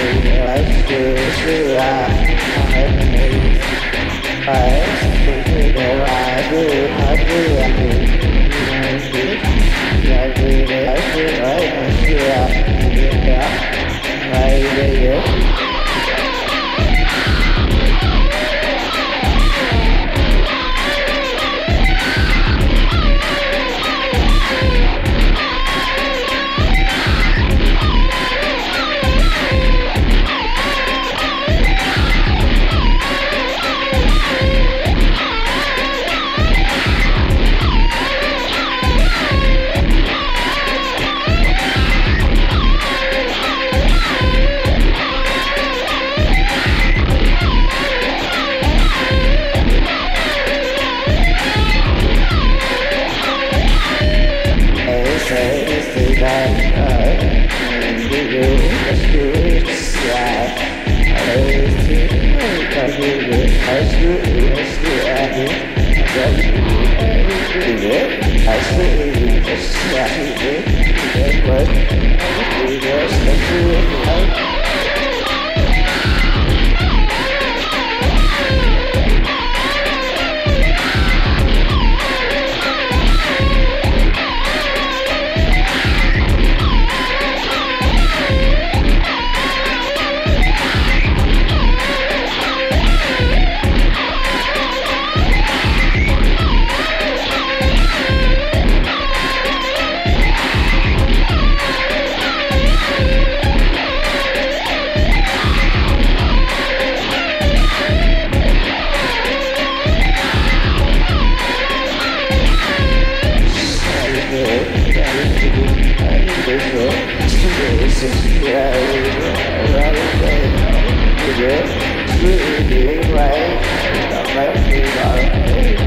I it. I swear you just got me in. Right.